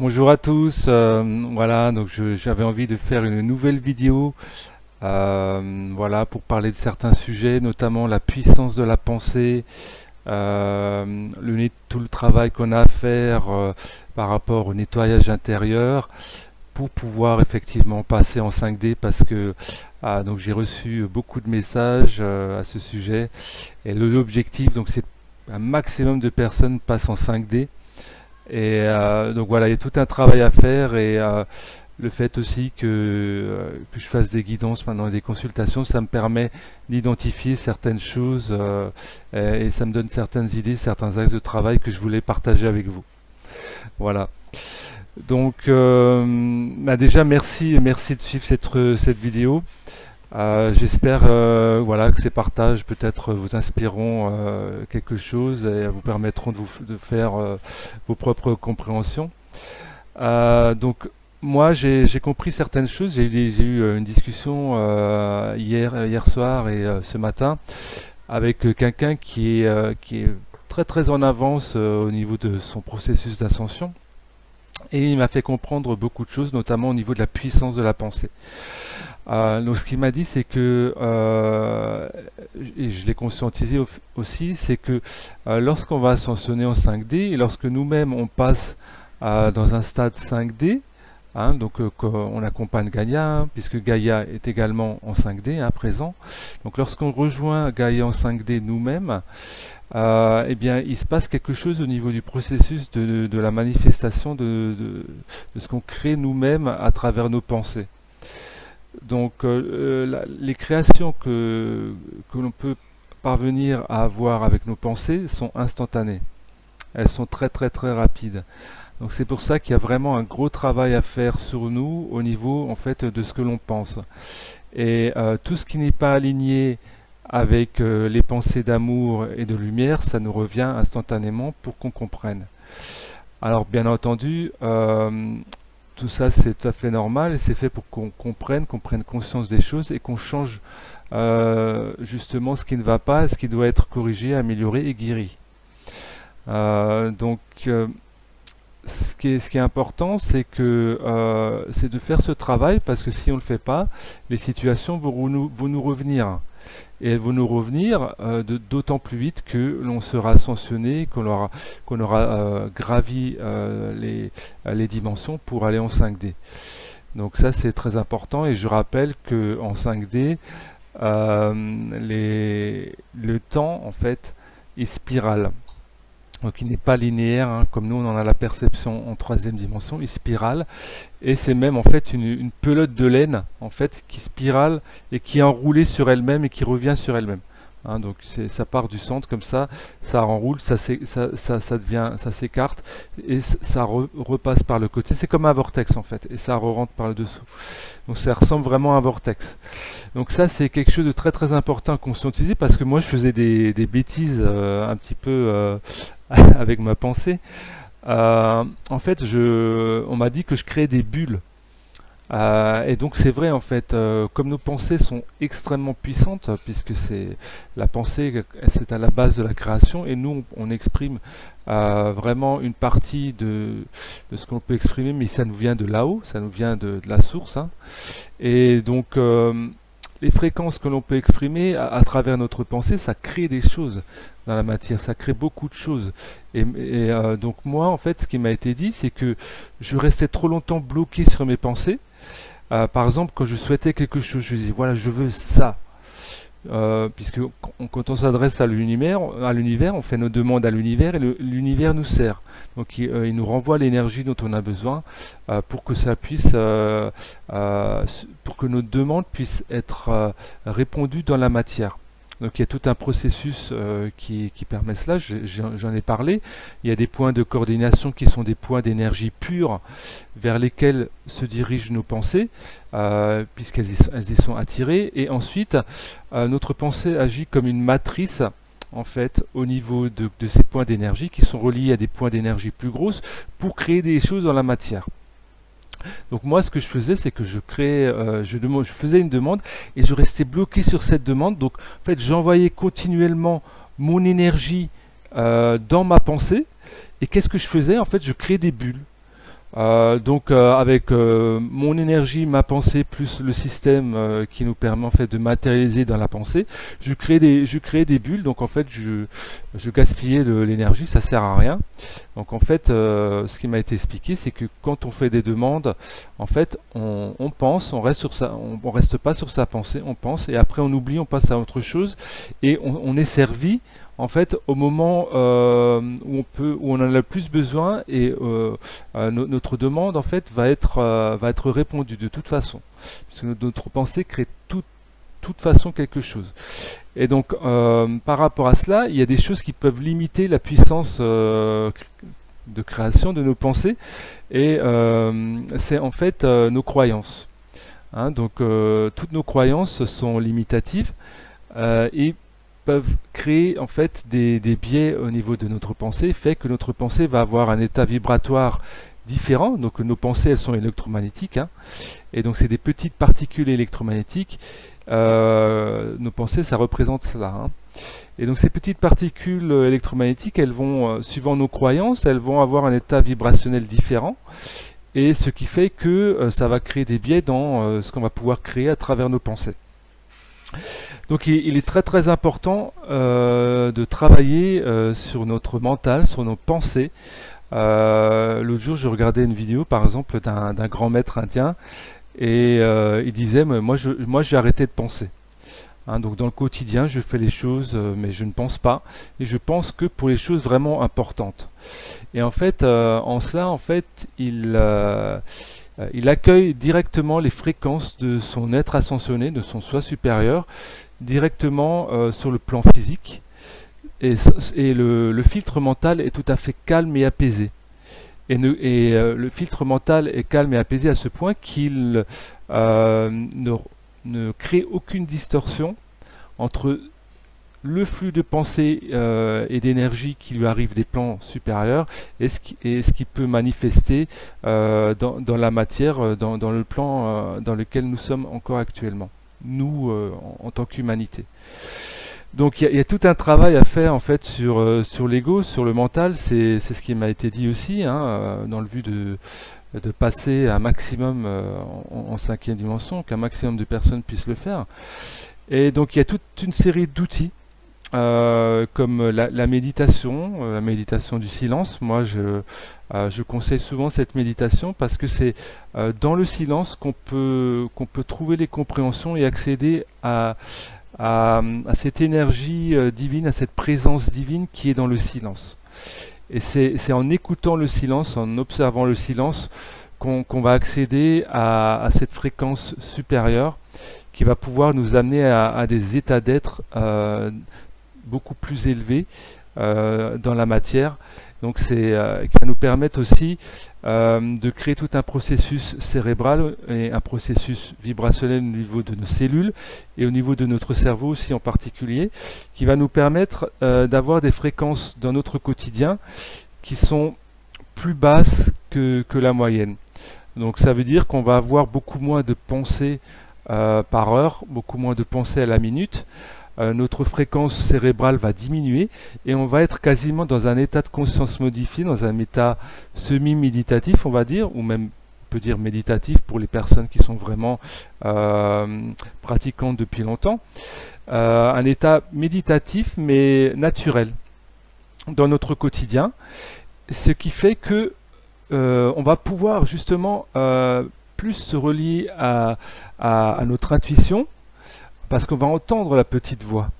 Bonjour à tous, euh, voilà, donc j'avais envie de faire une nouvelle vidéo euh, voilà, pour parler de certains sujets, notamment la puissance de la pensée, euh, tout le travail qu'on a à faire par rapport au nettoyage intérieur pour pouvoir effectivement passer en 5D parce que ah, j'ai reçu beaucoup de messages à ce sujet. Et l'objectif donc c'est un maximum de personnes passent en 5D et euh, donc voilà, il y a tout un travail à faire et euh, le fait aussi que, euh, que, je fasse des guidances maintenant et des consultations, ça me permet d'identifier certaines choses et, ça me donne certaines idées, certains axes de travail que je voulais partager avec vous. Voilà. Donc bah déjà merci, merci de suivre cette, cette vidéo. Euh, j'espère euh, voilà, que ces partages peut-être vous inspireront euh, quelque chose et vous permettront de, vous, de faire vos propres compréhensions. donc moi j'ai compris certaines choses, j'ai eu une discussion hier, hier soir et ce matin avec quelqu'un qui qui est très très en avance au niveau de son processus d'ascension et il m'a fait comprendre beaucoup de choses, notamment au niveau de la puissance de la pensée. Euh, donc ce qu'il m'a dit, c'est que, euh, et je l'ai conscientisé aussi, c'est que euh, lorsqu'on va ascensionner en 5D, et lorsque nous-mêmes on passe dans un stade 5D, hein, donc on accompagne Gaïa, puisque Gaïa est également en 5D à hein, présent, donc lorsqu'on rejoint Gaïa en 5D nous-mêmes, eh bien, il se passe quelque chose au niveau du processus de, la manifestation de ce qu'on crée nous-mêmes à travers nos pensées. Donc euh, euh, les créations que, que l'on peut parvenir à avoir avec nos pensées sont instantanées. Elles sont très très très rapides. Donc c'est pour ça qu'il y a vraiment un gros travail à faire sur nous au niveau en fait de ce que l'on pense. Et euh, tout ce qui n'est pas aligné avec les pensées d'amour et de lumière, ça nous revient instantanément pour qu'on comprenne. Alors bien entendu, tout ça c'est tout à fait normal c'est fait pour qu'on comprenne, qu'on prenne conscience des choses et qu'on change euh, justement ce qui ne va pas, ce qui doit être corrigé, amélioré et guéri. Euh, donc euh, ce, qui est, ce qui est important c'est que c'est de faire ce travail parce que si on ne le fait pas, les situations vont nous revenir et elles vont nous revenir euh, d'autant plus vite que l'on sera ascensionné, qu'on aura, euh, gravi euh, les, dimensions pour aller en 5D. Donc ça c'est très important et je rappelle que en 5D, les, le temps en fait est spiral donc il n'est pas linéaire, hein, comme nous on en a la perception en troisième dimension, il spirale, et c'est même en fait une, pelote de laine en fait qui spirale et qui est enroulée sur elle-même et qui revient sur elle-même. Hein, donc ça part du centre comme ça, ça enroule, ça, s'écarte et ça repasse par le côté. C'est comme un vortex en fait, et ça re rentre par le dessous. Donc ça ressemble vraiment à un vortex. Donc ça c'est quelque chose de très très important à conscientiser parce que moi je faisais des, bêtises euh, un petit peu euh, avec ma pensée. Euh, en fait, on m'a dit que je créais des bulles. Euh, et donc c'est vrai en fait, euh, comme nos pensées sont extrêmement puissantes, puisque c'est la pensée, c'est à la base de la création, et nous on, exprime vraiment une partie de, ce qu'on peut exprimer, mais ça nous vient de là-haut, ça nous vient de, la source. Hein. Et donc les fréquences que l'on peut exprimer à, travers notre pensée, ça crée des choses dans la matière, ça crée beaucoup de choses. Et, euh, donc moi, en fait, ce qui m'a été dit, c'est que je restais trop longtemps bloqué sur mes pensées. Euh, par exemple, quand je souhaitais quelque chose, je disais, voilà, je veux ça. Euh, puisque quand on s'adresse à l'univers, on fait nos demandes à l'univers et l'univers nous sert. Donc il, il nous renvoie l'énergie dont on a besoin euh, euh, pour que nos demandes puissent être répondues dans la matière. Donc il y a tout un processus euh, qui, permet cela, j'en ai parlé. Il y a des points de coordination qui sont des points d'énergie pure vers lesquels se dirigent nos pensées, euh, puisqu'elles y, sont attirées. Et ensuite, euh, notre pensée agit comme une matrice en fait au niveau de, de ces points d'énergie qui sont reliés à des points d'énergie plus grosses pour créer des choses dans la matière. Donc moi, ce que je faisais, c'est que euh, je, faisais une demande et je restais bloqué sur cette demande. Donc en fait, j'envoyais continuellement mon énergie euh, dans ma pensée. Et qu'est-ce que je faisais? En fait, je créais des bulles. Euh, donc euh, avec euh, mon énergie, ma pensée plus le système qui nous permet en fait de matérialiser dans la pensée, je crée des, bulles. Donc en fait, je, je gaspillais de l'énergie, ça sert à rien. Donc en fait, ce qui m'a été expliqué, c'est que quand on fait des demandes, en fait, on, pense, on reste reste pas sur sa pensée, on pense et après on oublie, on passe à autre chose et on est servi en fait au moment euh, où on peut où on en a le plus besoin et euh, euh, notre demande en fait va être va être répondue de toute façon puisque notre pensée crée toute toute façon quelque chose et donc par rapport à cela il y a des choses qui peuvent limiter la puissance de création de nos pensées et c'est en fait nos croyances hein. donc toutes nos croyances sont limitatives et créer en fait des, biais au niveau de notre pensée, fait que notre pensée va avoir un état vibratoire différent. Donc nos pensées, elles sont électromagnétiques. Hein. et donc c'est des petites particules électromagnétiques. Euh, nos pensées, ça représente cela. Hein. Et donc ces petites particules électromagnétiques, elles vont, euh, suivant nos croyances, elles vont avoir un état vibrationnel différent. Et ce qui fait que euh, ça va créer des biais dans ce qu'on va pouvoir créer à travers nos pensées. Donc il, est très très important euh, de travailler euh, sur notre mental, sur nos pensées. Euh, l'autre jour, je regardais une vidéo, par exemple, d'un grand maître indien, et il disait, moi, j'ai arrêté de penser. Hein, donc dans le quotidien, je fais les choses, mais je ne pense pas, et je pense que pour les choses vraiment importantes. Et en fait, en cela, en fait, il accueille directement les fréquences de son être ascensionné, de son soi supérieur, directement euh, sur le plan physique. Et, le, filtre mental est tout à fait calme et apaisé. Et, euh, le filtre mental est calme et apaisé à ce point qu'il euh, ne, crée aucune distorsion entre le flux de pensée et d'énergie qui lui arrive des plans supérieurs et ce qui, peut manifester dans, la matière, dans le plan dans lequel nous sommes encore actuellement nous euh, en, tant qu'humanité. Donc il y, a tout un travail à faire en fait sur, euh, sur l'ego, sur le mental, c'est ce qui m'a été dit aussi, hein, euh, dans le but de, de passer un maximum en, cinquième dimension, qu'un maximum de personnes puissent le faire. Et donc il y a toute une série d'outils, comme la, méditation, la méditation du silence. Moi je, je conseille souvent cette méditation parce que c'est euh, dans le silence qu'on peut, qu'on peut trouver les compréhensions et accéder à, à, cette énergie euh, divine, à cette présence divine qui est dans le silence. Et c'est en écoutant le silence, en observant le silence, qu'on va accéder à, cette fréquence supérieure qui va pouvoir nous amener à, des états d'être euh, beaucoup plus élevés dans la matière donc c'est euh, qui va nous permettre aussi euh, de créer tout un processus cérébral et un processus vibrationnel au niveau de nos cellules et au niveau de notre cerveau aussi en particulier, qui va nous permettre euh, d'avoir des fréquences dans notre quotidien qui sont plus basses que, que la moyenne. Donc ça veut dire qu'on va avoir beaucoup moins de pensées par heure, beaucoup moins de pensées à la minute. Euh, notre fréquence cérébrale va diminuer et on va être quasiment dans un état de conscience modifié, dans un état semi-méditatif, on va dire, ou même on peut dire méditatif pour les personnes qui sont vraiment euh, pratiquantes depuis longtemps. Euh, un état méditatif mais naturel dans notre quotidien, ce qui fait que on va pouvoir justement plus se relier à notre intuition, parce qu'on va entendre la petite voix.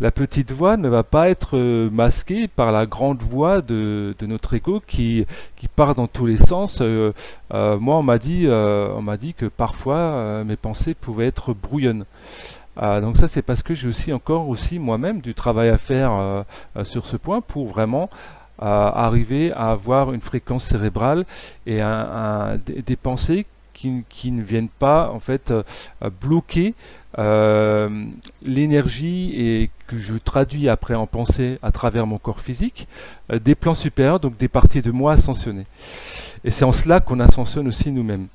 La petite voix ne va pas être euh, masquée par la grande voix de, notre ego qui, qui, part dans tous les sens. Euh, euh, moi, on m'a dit, dit que parfois mes pensées pouvaient être brouillonnes. donc ça, c'est parce que j'ai aussi encore aussi moi-même du travail à faire sur ce point pour vraiment arriver à avoir une fréquence cérébrale et des, pensées qui, ne viennent pas en fait bloquer euh, l'énergie et que je traduis après en pensée à travers mon corps physique, euh, des plans supérieurs, donc des parties de moi ascensionnées. Et c'est en cela qu'on ascensionne aussi nous-mêmes.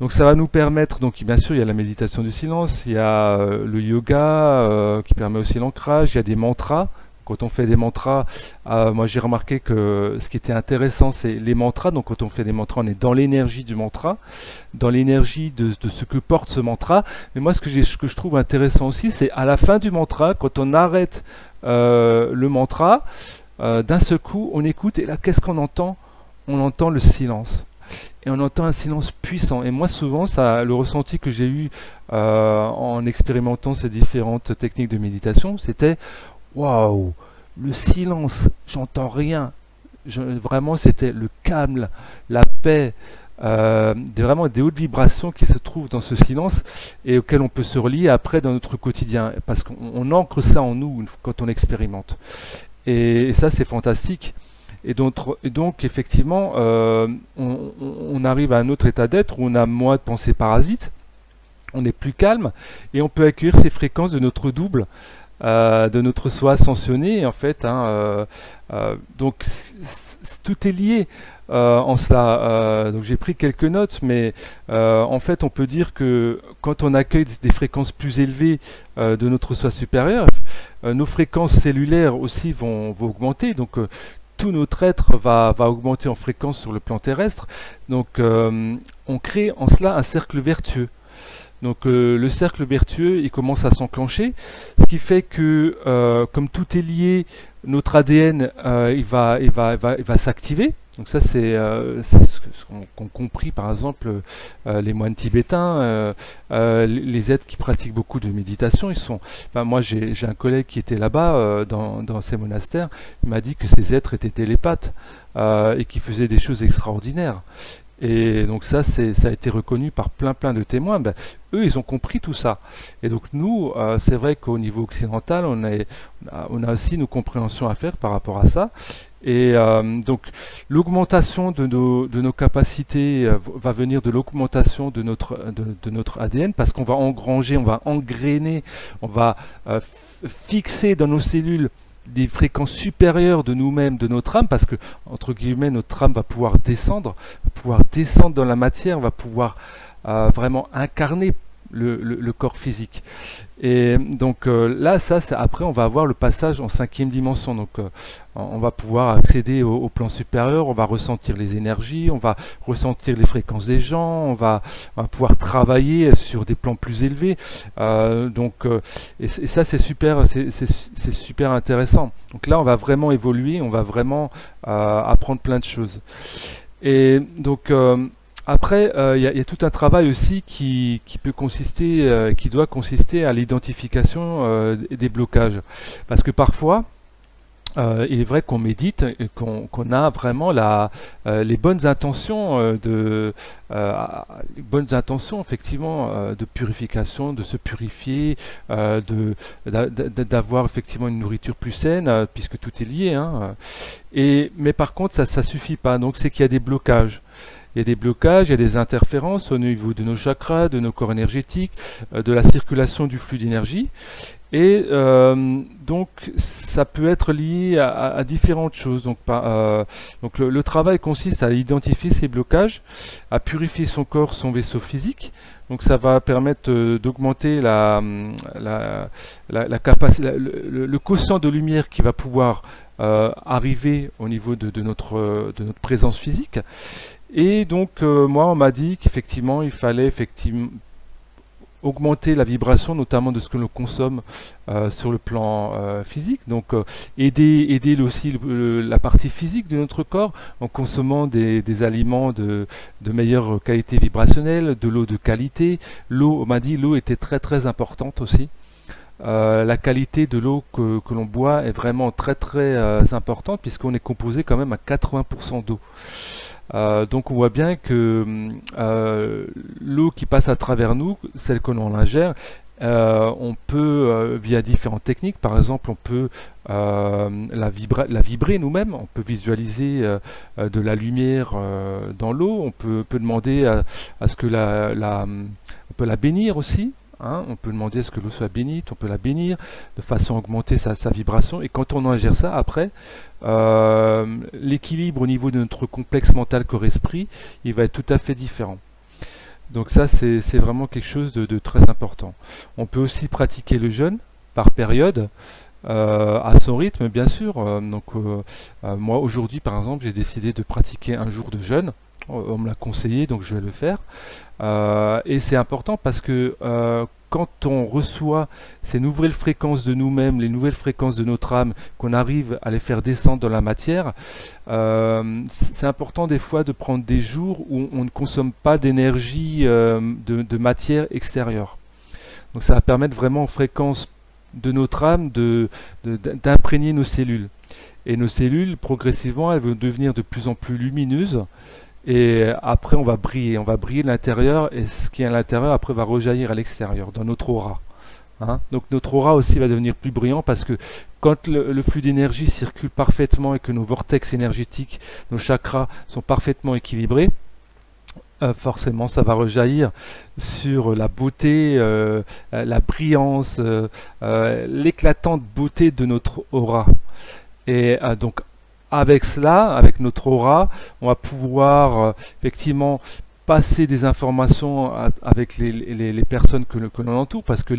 Donc ça va nous permettre, donc bien sûr il y a la méditation du silence, il y a euh, le yoga qui permet aussi l'ancrage, il y a des mantras, quand on fait des mantras, euh, moi j'ai remarqué que ce qui était intéressant, c'est les mantras. Donc quand on fait des mantras, on est dans l'énergie du mantra, dans l'énergie de, ce que porte ce mantra. Mais moi, ce que, ce que je trouve intéressant aussi, c'est à la fin du mantra, quand on arrête euh, le mantra, euh, d'un seul coup, on écoute et là, qu'est-ce qu'on entend? On entend le silence et on entend un silence puissant. Et moi, souvent, ça, le ressenti que j'ai eu en expérimentant ces différentes techniques de méditation, c'était waouh, le silence, j'entends rien. vraiment, c'était le calme, la paix, euh, vraiment des hautes vibrations qui se trouvent dans ce silence et auxquelles on peut se relier après dans notre quotidien, parce qu'on ancre ça en nous quand on expérimente. Et, ça, c'est fantastique. Et donc, effectivement, euh, on, arrive à un autre état d'être où on a moins de pensées parasites, on est plus calme et on peut accueillir ces fréquences de notre double de notre soi ascensionné, en fait. Hein, euh, euh, donc tout est lié en cela. donc j'ai pris quelques notes, mais en fait on peut dire que quand on accueille des fréquences plus élevées de notre soi supérieur, nos fréquences cellulaires aussi vont, augmenter. Donc tout notre être va, va, augmenter en fréquence sur le plan terrestre. Donc on crée en cela un cercle vertueux. Donc euh, le cercle vertueux, il commence à s'enclencher, ce qui fait que euh, comme tout est lié, notre ADN euh, va, s'activer. Donc ça c'est ce qu'ont compris par exemple les moines tibétains, les êtres qui pratiquent beaucoup de méditation. Ils sont, moi j'ai un collègue qui était là-bas dans, dans, ces monastères, il m'a dit que ces êtres étaient télépathes et qui faisaient des choses extraordinaires. Et donc ça, ça a été reconnu par plein plein de témoins. Ben, eux, ils ont compris tout ça. Et donc nous, euh, c'est vrai qu'au niveau occidental, on, a, aussi nos compréhensions à faire par rapport à ça. Et euh, donc l'augmentation de nos, capacités euh, va venir de l'augmentation de notre, ADN parce qu'on va engranger, on va engrainer, on va fixer dans nos cellules des fréquences supérieures de nous-mêmes, de notre âme, parce que, entre guillemets, notre âme va pouvoir descendre, pouvoir descendre dans la matière, va pouvoir euh, vraiment incarner le, corps physique. Et donc euh, là, ça, après, on va avoir le passage en cinquième dimension. Donc, euh, on va pouvoir accéder au, plan supérieur, on va ressentir les énergies, on va ressentir les fréquences des gens, on va, pouvoir travailler sur des plans plus élevés. Donc, et, ça, c'est super, c'est super intéressant. Donc là, on va vraiment évoluer, on va vraiment apprendre plein de choses. Et donc après, euh, il y, a tout un travail aussi qui, peut consister, euh, qui doit consister à l'identification euh, des blocages. Parce que parfois, il est vrai qu'on médite, qu'on a vraiment la, les bonnes intentions de bonnes intentions effectivement de purification, de se purifier, d'avoir effectivement une nourriture plus saine, puisque tout est lié. Hein. Mais par contre, ça ça suffit pas. Donc c'est qu'il y a des blocages il y a des blocages, il y a des interférences au niveau de nos chakras, de nos corps énergétiques, euh, de la circulation du flux d'énergie. Et euh, donc ça peut être lié à, différentes choses. Donc, euh, donc le, travail consiste à identifier ces blocages, à purifier son corps, son vaisseau physique. Donc ça va permettre d'augmenter la, la, capacité, le, quotient de lumière qui va pouvoir arriver au niveau de, notre, de notre présence physique. Et donc, euh, moi, on m'a dit qu'effectivement, il fallait effectivement augmenter la vibration, notamment de ce que l'on consomme euh, sur le plan euh, physique. Donc, aider, aider aussi la partie physique de notre corps en consommant des, aliments de, meilleure qualité vibrationnelle, de l'eau de qualité. L'eau, on m'a dit, l'eau était très très importante aussi. la qualité de l'eau que, que l'on boit est vraiment très très importante puisqu'on est composé quand même à 80% d'eau. Euh, donc on voit bien que euh, l'eau qui passe à travers nous, celle que l'on ingère, euh, on peut, via différentes techniques, par exemple, on peut la, vibrer, nous-mêmes, on peut visualiser de la lumière dans l'eau, on peut, demander à, ce que la, on peut la bénir aussi, Hein, on peut demander à ce que l'eau soit bénite, on peut la bénir de façon à augmenter sa, vibration. Et quand on ingère ça, après, l'équilibre au niveau de notre complexe mental corps-esprit, il va être tout à fait différent. Donc ça, c'est vraiment quelque chose de, très important. On peut aussi pratiquer le jeûne par période. à son rythme, bien sûr. donc, moi, aujourd'hui, par exemple, j'ai décidé de pratiquer un jour de jeûne. On me l'a conseillé, donc je vais le faire. et c'est important parce que quand on reçoit ces nouvelles fréquences de nous-mêmes, les nouvelles fréquences de notre âme, qu'on arrive à les faire descendre dans la matière, euh, c'est important des fois de prendre des jours où on ne consomme pas d'énergie euh, de, matière extérieure. Donc ça va permettre vraiment aux fréquences de notre âme d'imprégner nos cellules. Et nos cellules, progressivement, elles vont devenir de plus en plus lumineuses et après, on va briller. On va briller l'intérieur et ce qui est à l'intérieur, après, va rejaillir à l'extérieur, dans notre aura. Hein. Donc notre aura aussi va devenir plus brillant parce que quand le, flux d'énergie circule parfaitement et que nos vortex énergétiques, nos chakras sont parfaitement équilibrés, euh, forcément ça va rejaillir sur la beauté, euh, la brillance, euh, l'éclatante beauté de notre aura. Et donc avec cela, avec notre aura, on va pouvoir euh, effectivement passer des informations avec les, personnes que, l'on entoure, parce que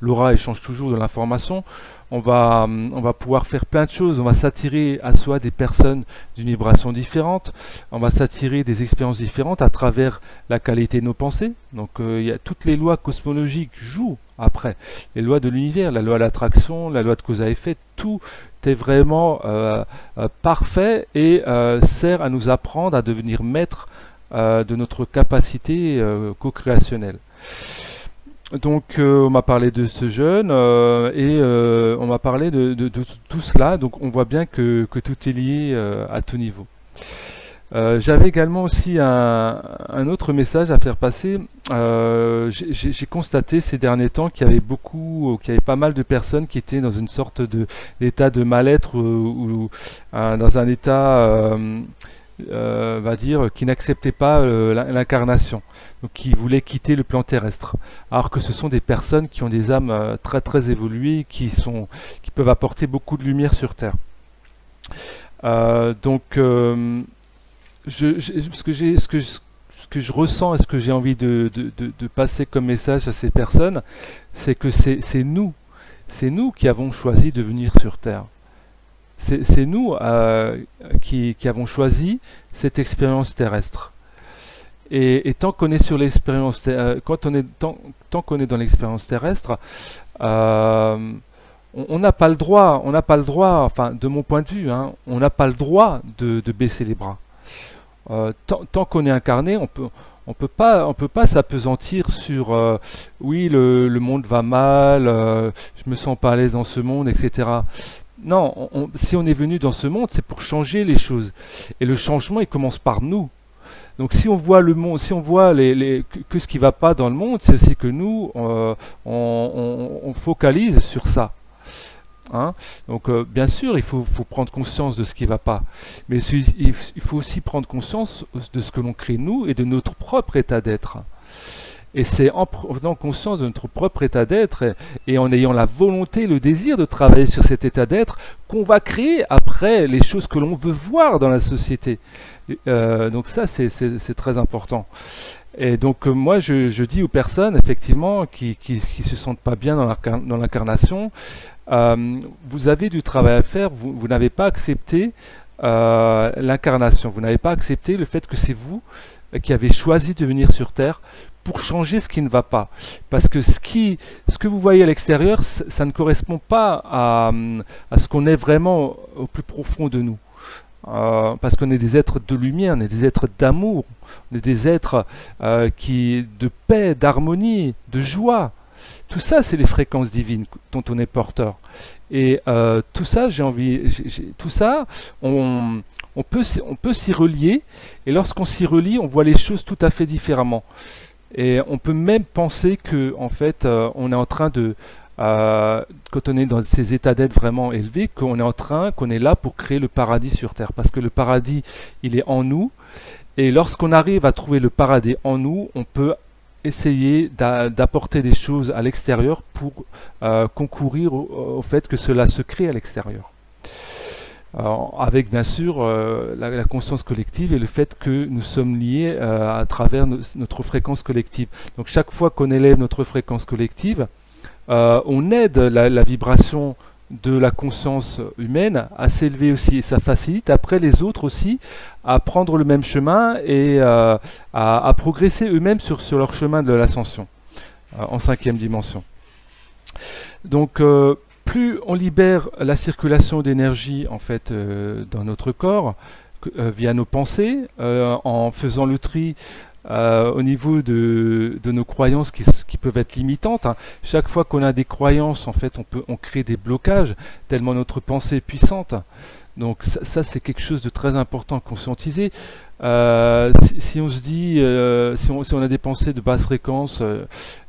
l'aura échange toujours de l'information. On va, hum, on va pouvoir faire plein de choses. On va s'attirer à soi des personnes d'une vibration différente. On va s'attirer des expériences différentes à travers la qualité de nos pensées. Donc, euh, il y a toutes les lois cosmologiques jouent après. Les lois de l'univers, la loi de l'attraction, la loi de cause à effet, tout est vraiment euh, euh, parfait et sert à nous apprendre à devenir maître de notre capacité co-créationnelle. Donc on m'a parlé de ce jeune et on m'a parlé de, tout cela, donc on voit bien que tout est lié à tout niveau. Euh, j'avais également aussi un, autre message à faire passer. Euh, j'ai constaté ces derniers temps qu'il y avait beaucoup, qu'il y avait pas mal de personnes qui étaient dans une sorte d'état de, mal-être ou, euh, dans un état, va dire, qui n'acceptait pas l'incarnation, donc qui voulaient quitter le plan terrestre. Alors que ce sont des personnes qui ont des âmes très très évoluées, qui sont, qui peuvent apporter beaucoup de lumière sur Terre. donc ce, que je ressens et ce que j'ai envie de, passer comme message à ces personnes, c'est que c'est nous, c'est nous qui avons choisi de venir sur Terre. C'est nous euh, qui, avons choisi cette expérience terrestre. Et, tant qu'on est sur l'expérience, euh, tant, qu'on est dans l'expérience terrestre, euh, on n'a pas le droit, enfin de mon point de vue, hein, on n'a pas le droit de baisser les bras. Tant, qu'on est incarné, on peut, on peut pas, s'apesantir sur oui le, monde va mal, euh, je me sens pas à l'aise dans ce monde, etc. Non, si on est venu dans ce monde, c'est pour changer les choses. Et le changement, il commence par nous. Donc si on voit le monde, si on voit que, ce qui va pas dans le monde, c'est aussi que nous, on focalise sur ça. Hein? Donc euh, bien sûr, il faut, prendre conscience de ce qui ne va pas. Mais il faut aussi prendre conscience de ce que l'on crée nous et de notre propre état d'être. Et c'est en prenant conscience de notre propre état d'être et, en ayant la volonté, le désir de travailler sur cet état d'être qu'on va créer après les choses que l'on veut voir dans la société. Euh, donc ça, c'est très important. Et donc euh, moi, je, dis aux personnes, effectivement, qui ne se sentent pas bien dans l'incarnation, euh, vous avez du travail à faire, vous, n'avez pas accepté l'incarnation, vous n'avez pas accepté le fait que c'est vous qui avez choisi de venir sur Terre pour changer ce qui ne va pas. Parce que ce, que vous voyez à l'extérieur, ça ne correspond pas à, ce qu'on est vraiment au plus profond de nous. Euh, parce qu'on est des êtres de lumière, on est des êtres d'amour, on est des êtres qui de paix, d'harmonie, de joie. Tout ça, c'est les fréquences divines dont on est porteur. Et euh, tout ça, j'ai envie, tout ça, on peut s'y relier. Et lorsqu'on s'y relie, on voit les choses tout à fait différemment. Et on peut même penser que, en fait, euh, on est en train de, quand on est dans ces états d'être vraiment élevés, qu'on est en train, qu'on est là pour créer le paradis sur Terre. Parce que le paradis, il est en nous. Et lorsqu'on arrive à trouver le paradis en nous, on peut essayer d'apporter des choses à l'extérieur pour euh, concourir au, fait que cela se crée à l'extérieur. Avec bien sûr euh, la, conscience collective et le fait que nous sommes liés euh, à travers notre fréquence collective. Donc chaque fois qu'on élève notre fréquence collective, on aide la, vibration de la conscience humaine à s'élever aussi. Et ça facilite après les autres aussi à prendre le même chemin et à, progresser eux-mêmes sur, sur, leur chemin de l'ascension en cinquième dimension. Donc plus on libère la circulation d'énergie en fait dans notre corps via nos pensées, en faisant le tri euh, au niveau de, nos croyances qui, peuvent être limitantes. Hein. Chaque fois qu'on a des croyances, en fait, on peut on crée des blocages tellement notre pensée est puissante. Donc ça, c'est quelque chose de très important à conscientiser. Euh, si, on se dit, euh, si, on, a des pensées de basse fréquence,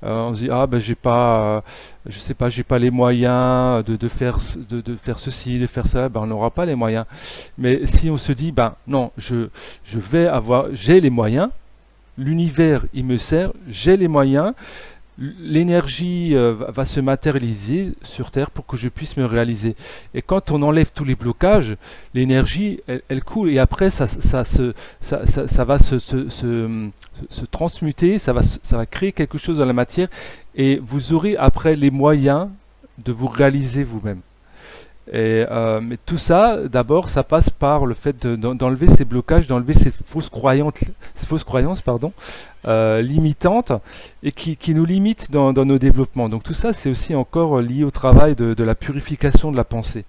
on se dit ah ben j'ai pas, je sais pas, j'ai pas les moyens de, faire de, faire ceci, de faire ça, ben on n'aura pas les moyens. Mais si on se dit ben non, je je vais avoir, j'ai les moyens, l'univers, il me sert, j'ai les moyens, l'énergie euh, va se matérialiser sur Terre pour que je puisse me réaliser. Et quand on enlève tous les blocages, l'énergie, elle, coule et après, ça, va se, transmuter, ça va créer quelque chose dans la matière et vous aurez après les moyens de vous réaliser vous-même. Et, euh, mais tout ça, d'abord, ça passe par le fait d'enlever ces blocages, d'enlever ces fausses croyances, euh, limitantes et qui, nous limitent dans, nos développements. Donc tout ça, c'est aussi encore lié au travail de, la purification de la pensée.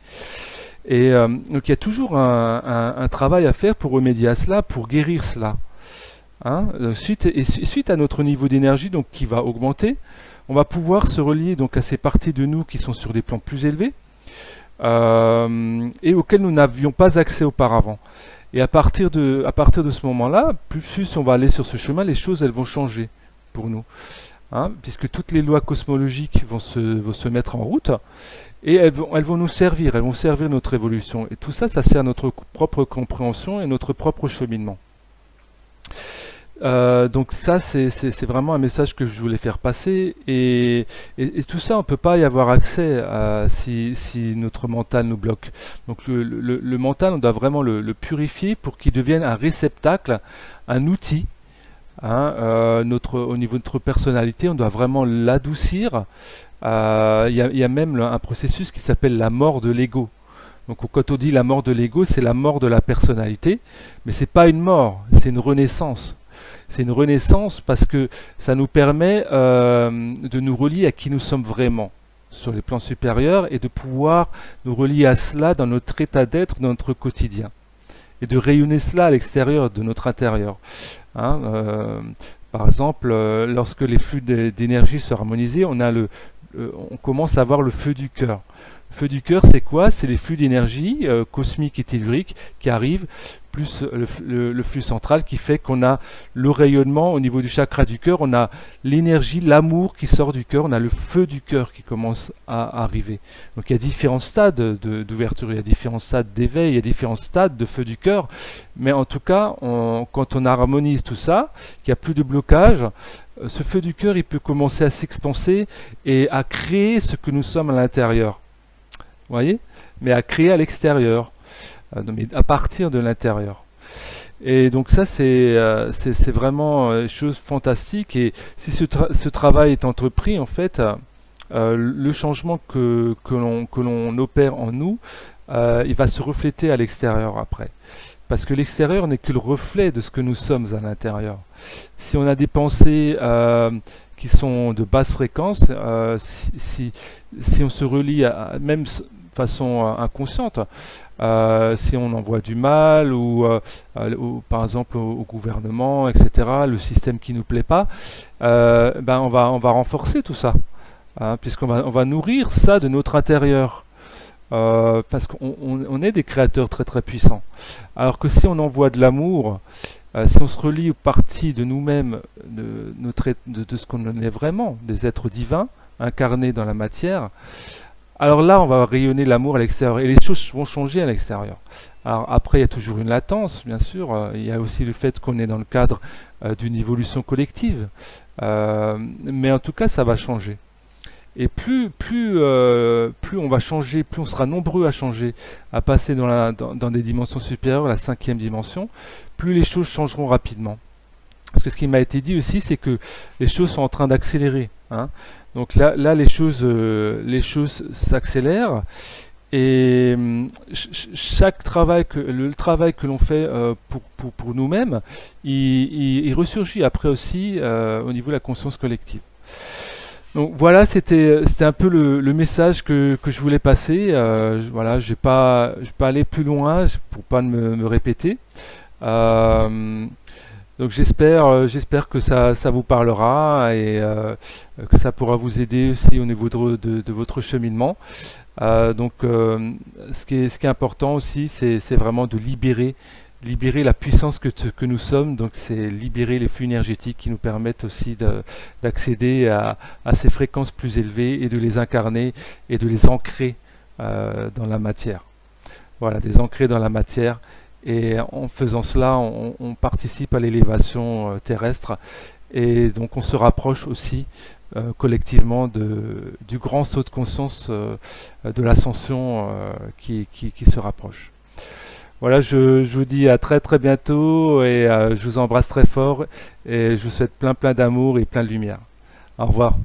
Et euh, donc il y a toujours un, travail à faire pour remédier à cela, pour guérir cela. Hein. suite, suite à notre niveau d'énergie qui va augmenter, on va pouvoir se relier donc à ces parties de nous qui sont sur des plans plus élevés euh, et auxquels nous n'avions pas accès auparavant. Et à partir de, à partir de ce moment-là, plus, on va aller sur ce chemin, les choses elles vont changer pour nous. Hein, puisque toutes les lois cosmologiques vont se, vont se mettre en route et elles vont, elles vont, nous servir, elles vont servir notre évolution. Et tout ça, ça sert à notre propre compréhension et notre propre cheminement. Euh, donc ça, c'est vraiment un message que je voulais faire passer. Et, tout ça, on ne peut pas y avoir accès si, notre mental nous bloque. Donc le, mental, on doit vraiment le, purifier pour qu'il devienne un réceptacle, un outil. Hein, euh, notre, au niveau de notre personnalité, on doit vraiment l'adoucir. Euh, il y, a même un processus qui s'appelle la mort de l'ego. Donc quand on dit la mort de l'ego, c'est la mort de la personnalité, mais c'est pas une mort, c'est une renaissance c'est une renaissance parce que ça nous permet euh, de nous relier à qui nous sommes vraiment sur les plans supérieurs et de pouvoir nous relier à cela dans notre état d'être, dans notre quotidien. Et de rayonner cela à l'extérieur de notre intérieur. Hein, euh, par exemple, euh, lorsque les flux d'énergie sont harmonisés, on, commence à avoir le feu du cœur. Le feu du cœur, c'est quoi? C'est les flux d'énergie cosmique et tellurique qui arrivent plus le, flux central qui fait qu'on a le rayonnement au niveau du chakra du cœur, on a l'énergie, l'amour qui sort du cœur, on a le feu du cœur qui commence à arriver. Donc il y a différents stades d'ouverture, il y a différents stades d'éveil, il y a différents stades de feu du cœur, mais en tout cas, quand on harmonise tout ça, qu'il n'y a plus de blocage, euh, ce feu du cœur, il peut commencer à s'expanser et à créer ce que nous sommes à l'intérieur. Vous voyez? Mais à créer à l'extérieur. Euh, mais à partir de l'intérieur. Et donc ça, c'est euh, vraiment une chose fantastique. Et si ce, ce, travail est entrepris, en fait, euh, le changement que, que l'on opère en nous, il va se refléter à l'extérieur après. Parce que l'extérieur n'est que le reflet de ce que nous sommes à l'intérieur. Si on a des pensées qui sont de basse fréquence, si, si, on se relie à, même façon inconsciente, euh, si on envoie du mal ou, euh, par exemple au, gouvernement, etc., le système qui nous plaît pas, euh, ben on va, on va renforcer tout ça, hein, puisqu'on va, on va nourrir ça de notre intérieur. parce qu'on est des créateurs très très puissants. Alors que si on envoie de l'amour, si on se relie aux parties de nous-mêmes, de, de, ce qu'on est vraiment, des êtres divins, incarnés dans la matière, alors là, on va rayonner l'amour à l'extérieur et les choses vont changer à l'extérieur. Alors après, il y a toujours une latence, bien sûr. Euh, il y a aussi le fait qu'on est dans le cadre euh, d'une évolution collective. Euh, mais en tout cas, ça va changer. Et plus, plus, on va changer, plus on sera nombreux à changer, à passer dans des dimensions supérieures, la cinquième dimension, plus les choses changeront rapidement. Parce que ce qui m'a été dit aussi, c'est que les choses sont en train d'accélérer. Hein. Donc là, là, les choses, euh, les choses s'accélèrent. Et hum, chaque travail le travail que l'on fait euh, pour, pour, nous-mêmes, il, ressurgit après aussi euh, au niveau de la conscience collective. Donc voilà, c'était c'était un peu le, message que, que je voulais passer. Euh, voilà, vais pas aller plus loin pour pas me, me répéter. Euh, donc j'espère, euh, j'espère que ça, ça, vous parlera et euh, que ça pourra vous aider aussi au niveau de, votre cheminement. Euh, donc ce qui, est, ce, qui est, important aussi, c'est vraiment de libérer, libérer la puissance que, nous sommes. Donc c'est libérer les flux énergétiques qui nous permettent aussi d'accéder à, à, ces fréquences plus élevées et de les incarner et de les ancrer dans la matière. Voilà, des ancrer dans la matière et en faisant cela, on, participe à l'élévation euh, terrestre et donc on se rapproche aussi euh, collectivement de, du grand saut de conscience euh, de l'ascension qui, qui, se rapproche. Voilà, je, je, vous dis à très très bientôt et je vous embrasse très fort et je vous souhaite plein plein d'amour et plein de lumière. Au revoir.